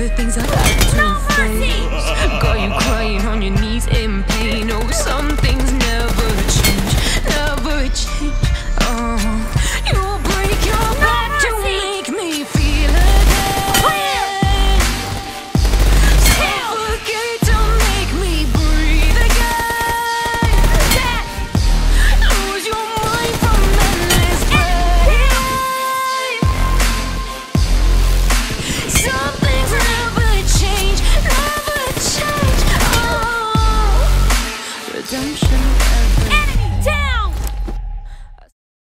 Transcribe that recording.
The things I redemption